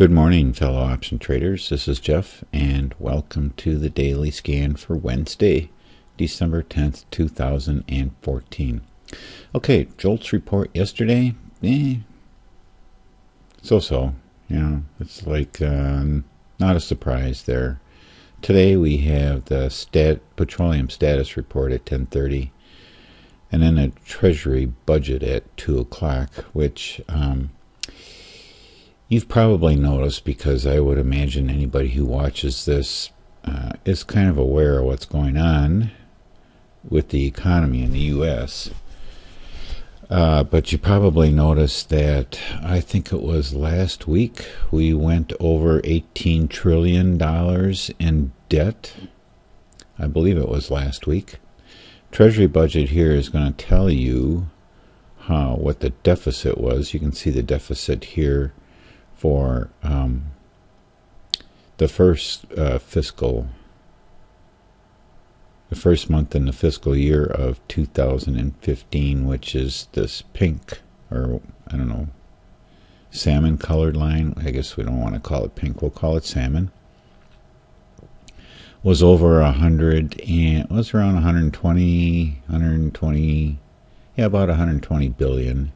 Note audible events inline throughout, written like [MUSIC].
Good morning, fellow option traders. This is Jeff, and welcome to the daily scan for Wednesday, December 10th, 2014. Okay, JOLTS report yesterday, eh, so so. You know, it's like uh, not a surprise there. Today we have the stat petroleum status report at 10:30, and then a Treasury budget at two o'clock, which. Um, You've probably noticed because I would imagine anybody who watches this uh, is kind of aware of what's going on with the economy in the U.S. Uh, but you probably noticed that I think it was last week we went over $18 trillion in debt. I believe it was last week. Treasury budget here is going to tell you how, what the deficit was. You can see the deficit here for um, the first uh, fiscal, the first month in the fiscal year of 2015, which is this pink, or I don't know, salmon colored line. I guess we don't want to call it pink, we'll call it salmon. Was over a hundred and was around 120, 120, yeah, about 120 billion.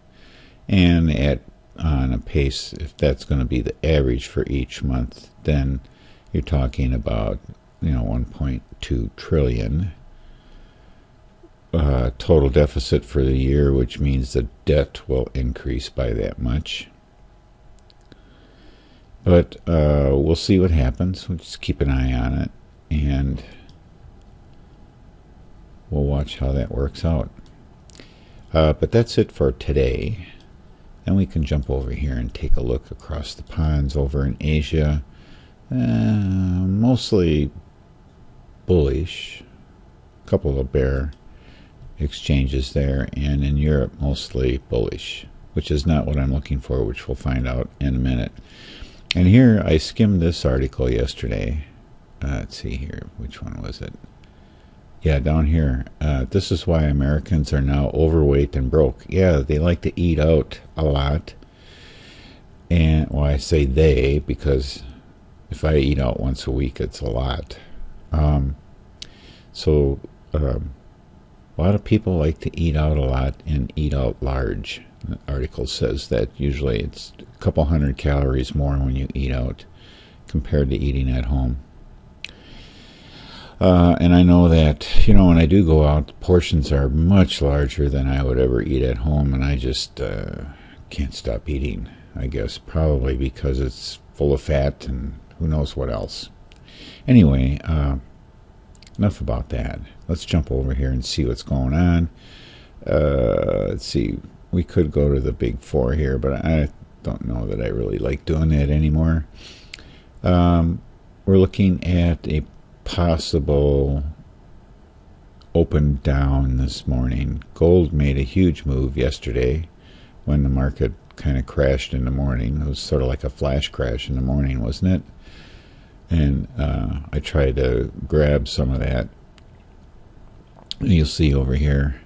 And at on a pace, if that's going to be the average for each month, then you're talking about you know 1.2 trillion uh, total deficit for the year, which means the debt will increase by that much. But uh, we'll see what happens. We'll just keep an eye on it, and we'll watch how that works out. Uh, but that's it for today. Then we can jump over here and take a look across the ponds over in Asia. Uh, mostly bullish. A couple of bear exchanges there. And in Europe, mostly bullish, which is not what I'm looking for, which we'll find out in a minute. And here I skimmed this article yesterday. Uh, let's see here. Which one was it? Yeah, down here. Uh, this is why Americans are now overweight and broke. Yeah, they like to eat out a lot. And well, I say they because if I eat out once a week, it's a lot. Um, so um, a lot of people like to eat out a lot and eat out large. The article says that usually it's a couple hundred calories more when you eat out compared to eating at home. Uh, and I know that, you know, when I do go out, portions are much larger than I would ever eat at home, and I just uh, can't stop eating, I guess, probably because it's full of fat and who knows what else. Anyway, uh, enough about that. Let's jump over here and see what's going on. Uh, let's see, we could go to the big four here, but I don't know that I really like doing that anymore. Um, we're looking at a possible open down this morning. Gold made a huge move yesterday when the market kind of crashed in the morning. It was sort of like a flash crash in the morning, wasn't it? And uh, I tried to grab some of that. You'll see over here.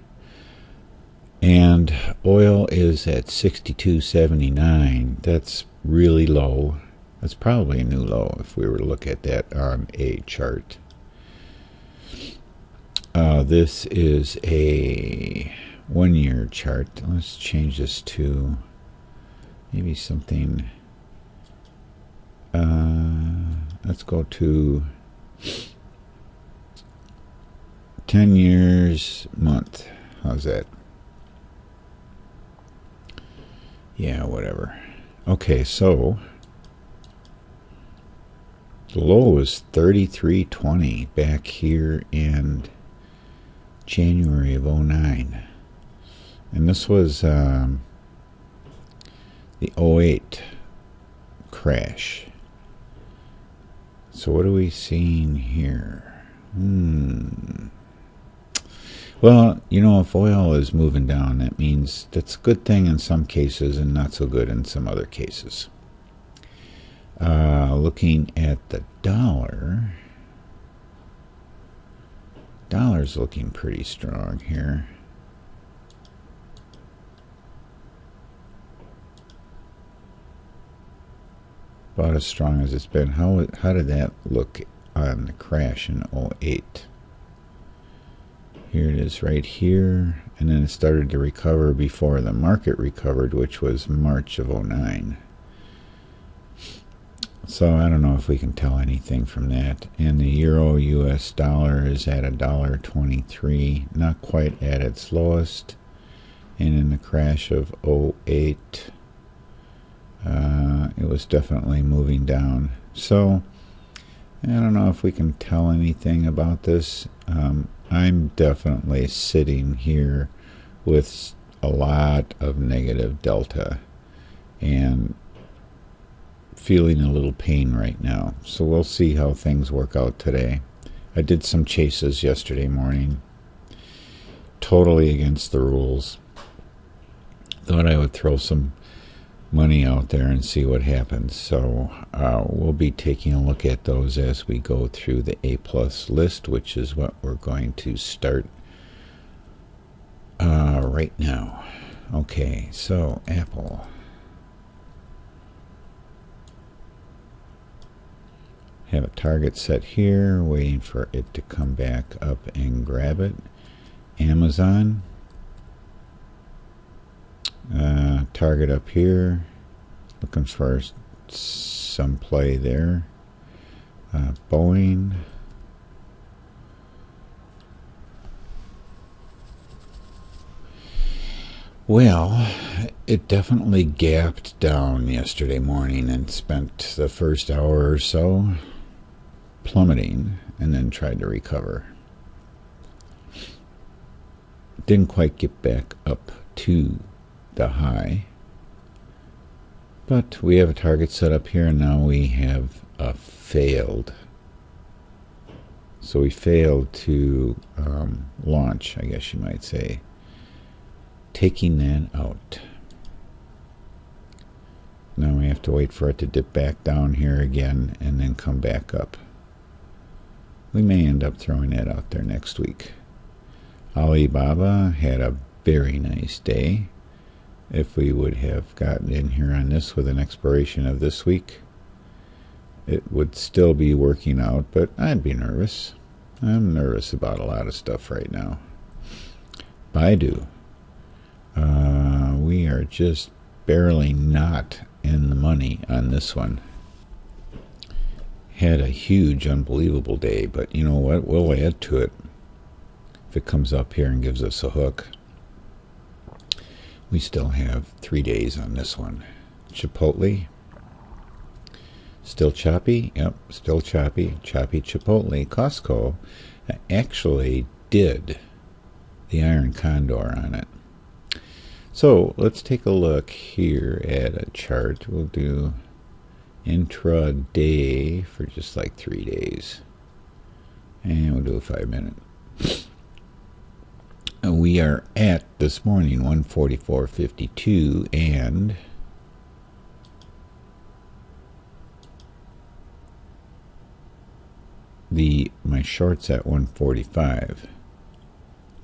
And oil is at 62.79. That's really low. That's probably a new low if we were to look at that on a chart. Uh, this is a one year chart. Let's change this to maybe something. Uh, let's go to 10 years month. How's that? Yeah, whatever. Okay, so the low was 33.20 back here in January of 09. And this was um, the 08 crash. So what are we seeing here? Hmm. Well, you know, if oil is moving down, that means that's a good thing in some cases and not so good in some other cases. Uh, looking at the dollar, dollar's looking pretty strong here. about as strong as it's been. How how did that look on the crash in 08? Here it is right here, and then it started to recover before the market recovered, which was March of 09. So I don't know if we can tell anything from that. And the euro US dollar is at a dollar 23, not quite at its lowest. And in the crash of 08, uh, it was definitely moving down. So I don't know if we can tell anything about this. Um, I'm definitely sitting here with a lot of negative delta and feeling a little pain right now. So we'll see how things work out today. I did some chases yesterday morning, totally against the rules. Thought I would throw some money out there and see what happens. So uh, we'll be taking a look at those as we go through the A plus list, which is what we're going to start uh, right now. Okay, so Apple. Have a target set here, waiting for it to come back up and grab it. Amazon. Uh, target up here. Looking for some play there. Uh, Boeing. Well, it definitely gapped down yesterday morning and spent the first hour or so plummeting and then tried to recover. Didn't quite get back up to the high. But we have a target set up here and now we have a failed. So we failed to um, launch, I guess you might say. Taking that out. Now we have to wait for it to dip back down here again and then come back up. We may end up throwing that out there next week. Alibaba had a very nice day. If we would have gotten in here on this with an expiration of this week, it would still be working out, but I'd be nervous. I'm nervous about a lot of stuff right now. Baidu. Uh, we are just barely not in the money on this one had a huge, unbelievable day, but you know what? We'll add to it if it comes up here and gives us a hook. We still have three days on this one. Chipotle. Still choppy? Yep, still choppy. Choppy Chipotle. Costco actually did the Iron Condor on it. So let's take a look here at a chart. We'll do intraday for just like three days. And we'll do a five minute. We are at this morning 144.52 and the my shorts at 145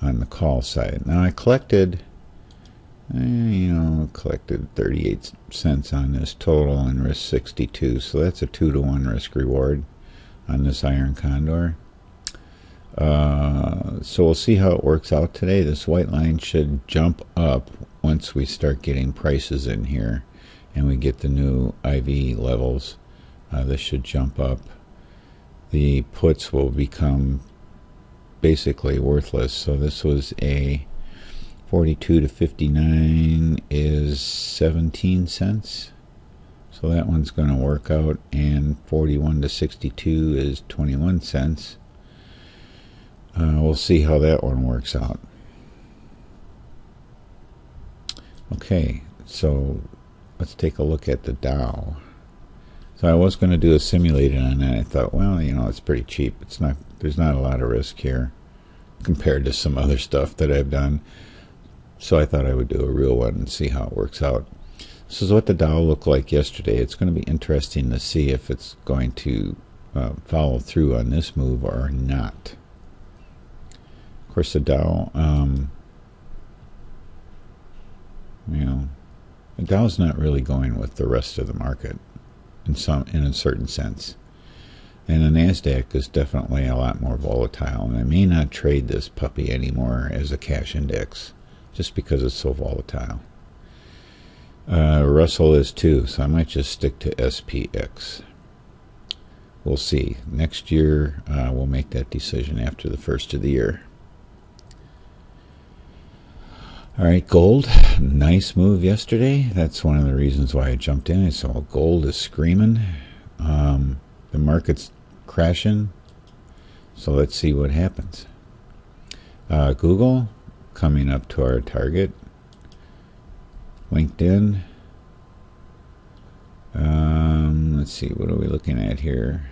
on the call side. Now I collected you know, collected 38 cents on this total and risk 62. So that's a 2 to 1 risk reward on this Iron Condor. Uh, so we'll see how it works out today. This white line should jump up once we start getting prices in here and we get the new IV levels. Uh, this should jump up. The puts will become basically worthless. So this was a 42 to 59 is 17 cents. So that one's going to work out. And 41 to 62 is 21 cents. Uh, we'll see how that one works out. Okay, so let's take a look at the Dow. So I was going to do a simulated on that. I thought, well, you know, it's pretty cheap. It's not. There's not a lot of risk here compared to some other [LAUGHS] stuff that I've done. So I thought I would do a real one and see how it works out. This is what the Dow looked like yesterday. It's going to be interesting to see if it's going to uh, follow through on this move or not. Of course, the Dow, um, you know, the Dow's not really going with the rest of the market. in some in a certain sense. And the Nasdaq is definitely a lot more volatile, and I may not trade this puppy anymore as a cash index, just because it's so volatile. Uh, Russell is too, so I might just stick to SPX. We'll see. Next year, uh, we'll make that decision after the first of the year. All right, gold. Nice move yesterday. That's one of the reasons why I jumped in. I saw gold is screaming. Um, the market's crashing. So let's see what happens. Uh, Google coming up to our target. LinkedIn. Um, let's see, what are we looking at here?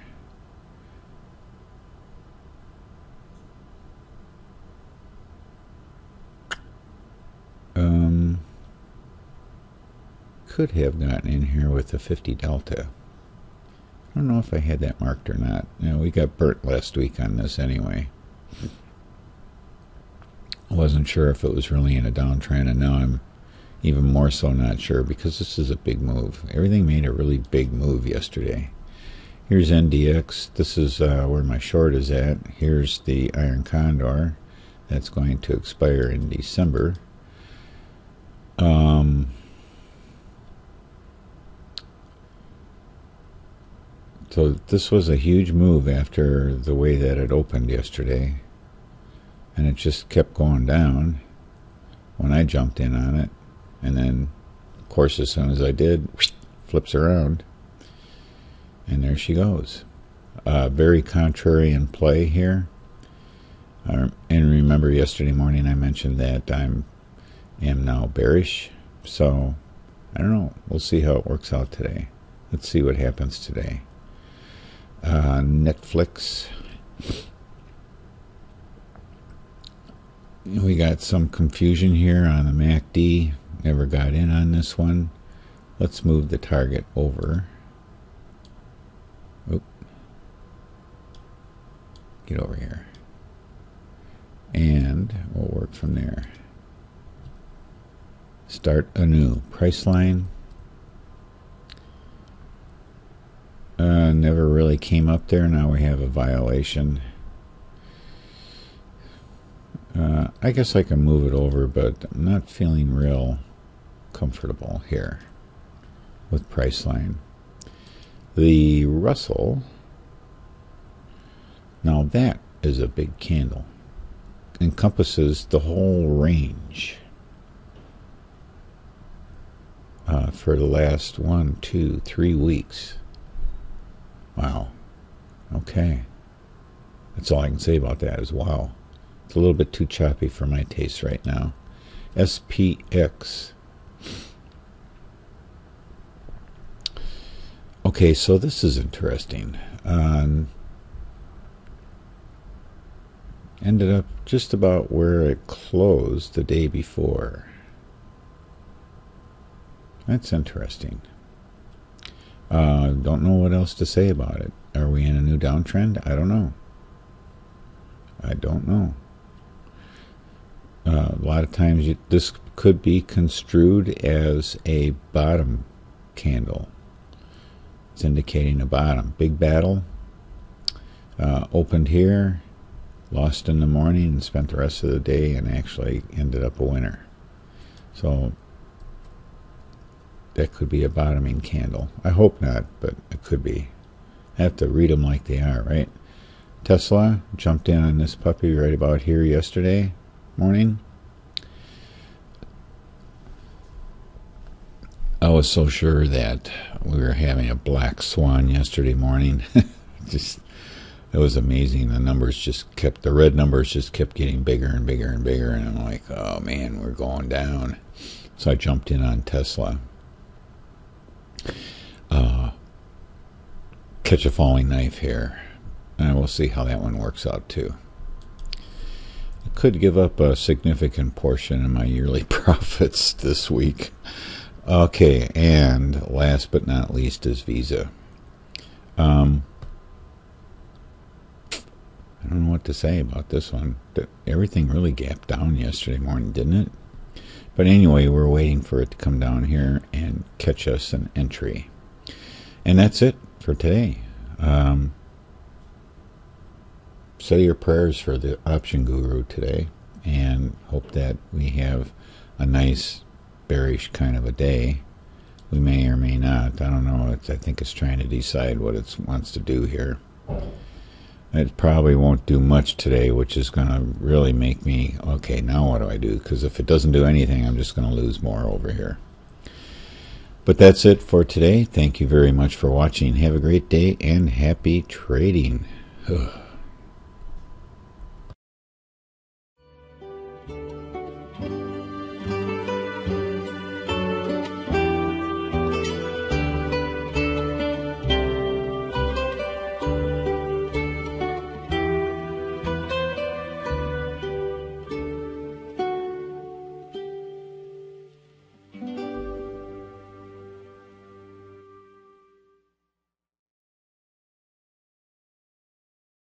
Um, could have gotten in here with a 50 delta. I don't know if I had that marked or not. You know, we got burnt last week on this anyway. Wasn't sure if it was really in a downtrend, and now I'm even more so not sure because this is a big move. Everything made a really big move yesterday. Here's NDX. This is uh, where my short is at. Here's the Iron Condor. That's going to expire in December. Um, so this was a huge move after the way that it opened yesterday. And it just kept going down when I jumped in on it. And then, of course, as soon as I did, [SNIFFS] flips around. And there she goes. Uh, very contrarian play here. Uh, and remember, yesterday morning I mentioned that I'm am now bearish. So I don't know. We'll see how it works out today. Let's see what happens today. Uh, Netflix. We got some confusion here on the MACD. Never got in on this one. Let's move the target over. Oop. Get over here. And we'll work from there. Start anew. Priceline. Uh, never really came up there. Now we have a violation. Uh, I guess I can move it over, but I'm not feeling real comfortable here with Priceline. The Russell, now that is a big candle, encompasses the whole range uh, for the last one, two, three weeks. Wow. Okay. That's all I can say about that is wow. It's a little bit too choppy for my taste right now. SPX. Okay, so this is interesting. Um, ended up just about where it closed the day before. That's interesting. Uh, don't know what else to say about it. Are we in a new downtrend? I don't know. I don't know. Uh, a lot of times you, this could be construed as a bottom candle. It's indicating a bottom. Big battle. Uh, opened here, lost in the morning, and spent the rest of the day, and actually ended up a winner. So that could be a bottoming candle. I hope not, but it could be. I have to read them like they are, right? Tesla jumped in on this puppy right about here yesterday morning. I was so sure that we were having a black swan yesterday morning. [LAUGHS] just it was amazing. The numbers just kept the red numbers just kept getting bigger and bigger and bigger, and I'm like, oh man, we're going down. So I jumped in on Tesla uh, catch a falling knife here. And we'll see how that one works out too. I could give up a significant portion of my yearly [LAUGHS] profits this week. Okay, and last but not least is Visa. Um, I don't know what to say about this one. Everything really gapped down yesterday morning, didn't it? But anyway, we're waiting for it to come down here and catch us an entry. And that's it for today. Um, say your prayers for the option guru today and hope that we have a nice bearish kind of a day. We may or may not. I don't know. It's, I think it's trying to decide what it wants to do here. It probably won't do much today, which is going to really make me, okay, now what do I do? Because if it doesn't do anything, I'm just going to lose more over here. But that's it for today. Thank you very much for watching. Have a great day and happy trading. [SIGHS]